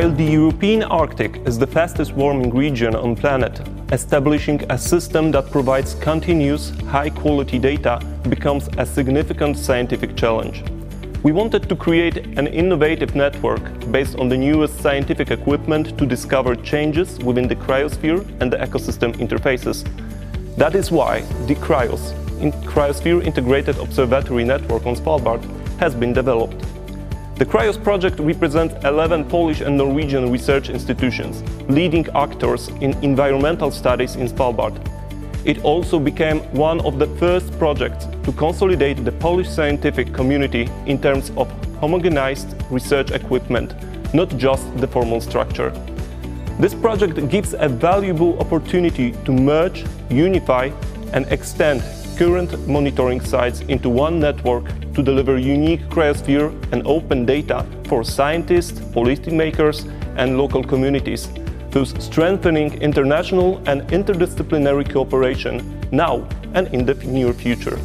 While the European Arctic is the fastest warming region on planet, establishing a system that provides continuous, high-quality data becomes a significant scientific challenge. We wanted to create an innovative network based on the newest scientific equipment to discover changes within the cryosphere and the ecosystem interfaces. That is why the CRIOS, in Cryosphere Integrated Observatory Network on Svalbard, has been developed. The CRIOS project represents 11 Polish and Norwegian research institutions, leading actors in environmental studies in Svalbard. It also became one of the first projects to consolidate the Polish scientific community in terms of homogenized research equipment, not just the formal structure. This project gives a valuable opportunity to merge, unify, and extend current monitoring sites into one network to deliver unique cryosphere and open data for scientists, policymakers, and local communities thus strengthening international and interdisciplinary cooperation now and in the near future.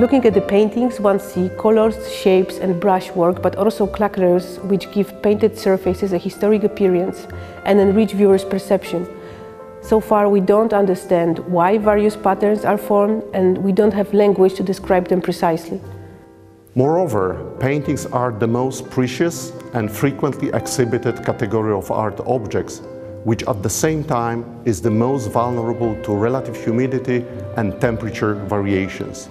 Looking at the paintings, one sees colors, shapes and brushwork, but also craquelures which give painted surfaces a historic appearance and enrich viewers' perception. So far, we don't understand why various patterns are formed and we don't have language to describe them precisely. Moreover, paintings are the most precious and frequently exhibited category of art objects, which at the same time is the most vulnerable to relative humidity and temperature variations.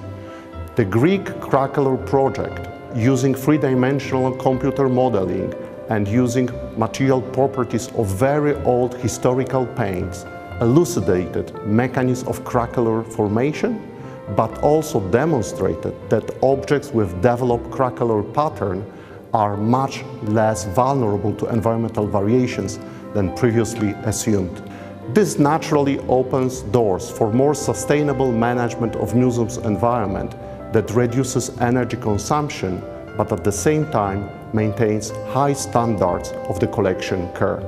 The Greek Cracolor project, using three-dimensional computer modeling and using material properties of very old historical paints, elucidated mechanisms of craquelure formation, but also demonstrated that objects with developed craquelure pattern are much less vulnerable to environmental variations than previously assumed. This naturally opens doors for more sustainable management of museum's environment that reduces energy consumption, but at the same time maintains high standards of the collection care.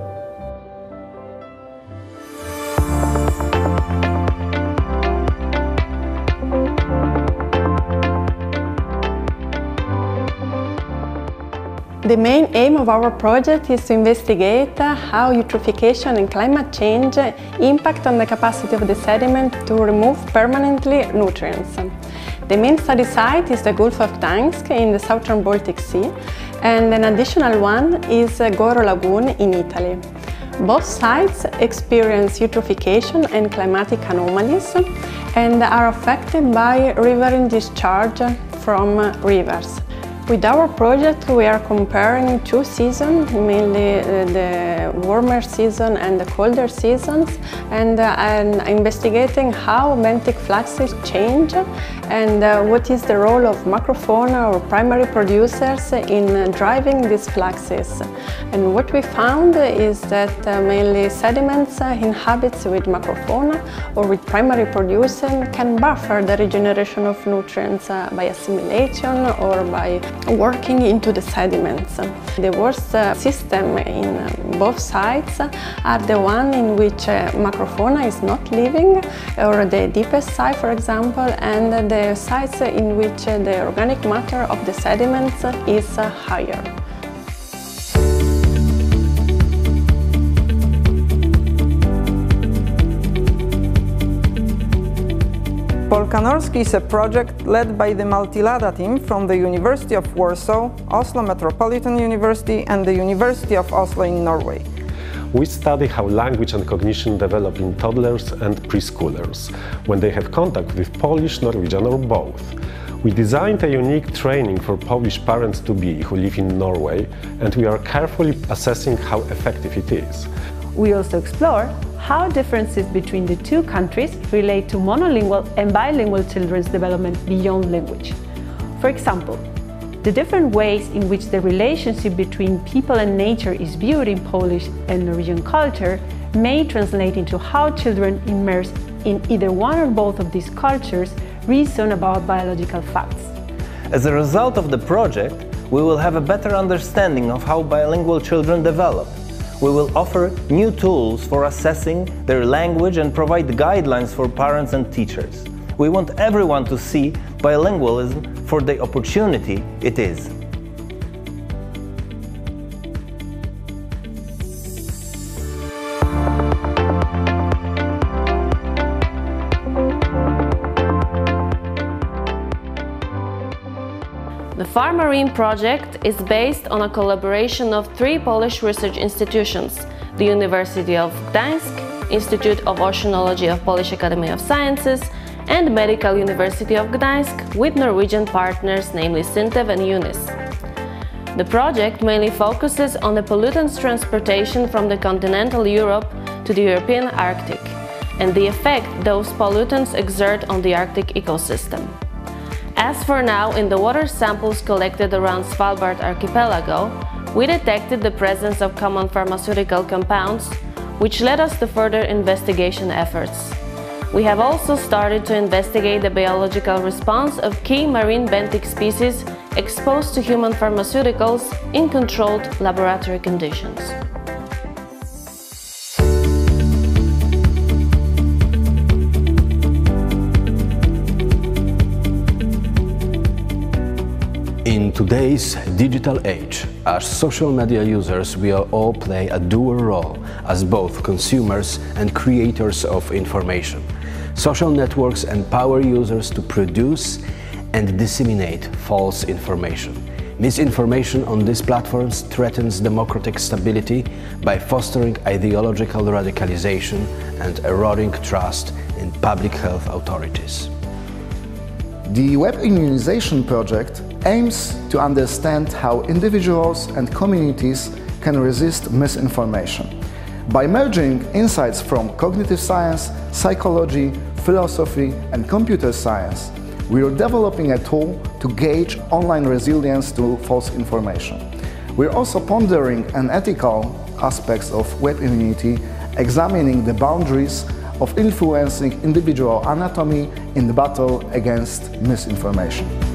The main aim of our project is to investigate how eutrophication and climate change impact on the capacity of the sediment to remove permanently nutrients. The main study site is the Gulf of Gdansk in the southern Baltic Sea and an additional one is uh, Goro Lagoon in Italy. Both sites experience eutrophication and climatic anomalies and are affected by riverine discharge from rivers. With our project we are comparing two seasons, mainly uh, the warmer season and the colder seasons and, uh, and investigating how benthic fluxes change and uh, what is the role of macrofauna or primary producers in driving these fluxes. And what we found is that mainly sediments inhabits with macrofauna or with primary producers can buffer the regeneration of nutrients by assimilation or by working into the sediments. The worst uh, system in uh, both sites are the one in which uh, macrofauna is not living, or the deepest site, for example, and the sites in which the organic matter of the sediments is higher. Polkanorski is a project led by the Multilada team from the University of Warsaw, Oslo Metropolitan University and the University of Oslo in Norway. We study how language and cognition develop in toddlers and preschoolers when they have contact with Polish, Norwegian or both. We designed a unique training for Polish parents-to-be who live in Norway and we are carefully assessing how effective it is. We also explore how differences between the two countries relate to monolingual and bilingual children's development beyond language. For example, the different ways in which the relationship between people and nature is viewed in Polish and Norwegian culture may translate into how children immersed in either one or both of these cultures reason about biological facts. As a result of the project, we will have a better understanding of how bilingual children develop we will offer new tools for assessing their language and provide guidelines for parents and teachers. We want everyone to see bilingualism for the opportunity it is. The FarMarine project is based on a collaboration of three Polish research institutions, the University of Gdańsk, Institute of Oceanology of Polish Academy of Sciences, and Medical University of Gdańsk with Norwegian partners namely SINTEF and UNIS. The project mainly focuses on the pollutants transportation from the continental Europe to the European Arctic and the effect those pollutants exert on the Arctic ecosystem. As for now, in the water samples collected around Svalbard archipelago, we detected the presence of common pharmaceutical compounds, which led us to further investigation efforts. We have also started to investigate the biological response of key marine benthic species exposed to human pharmaceuticals in controlled laboratory conditions. In today's digital age, as social media users, we all play a dual role as both consumers and creators of information. Social networks empower users to produce and disseminate false information. Misinformation on these platforms threatens democratic stability by fostering ideological radicalization and eroding trust in public health authorities. The Web Immunization Project aims to understand how individuals and communities can resist misinformation. By merging insights from cognitive science, psychology, philosophy and computer science, we are developing a tool to gauge online resilience to false information. We're also pondering an ethical aspects of web immunity, examining the boundaries of influencing individual anatomy in the battle against misinformation.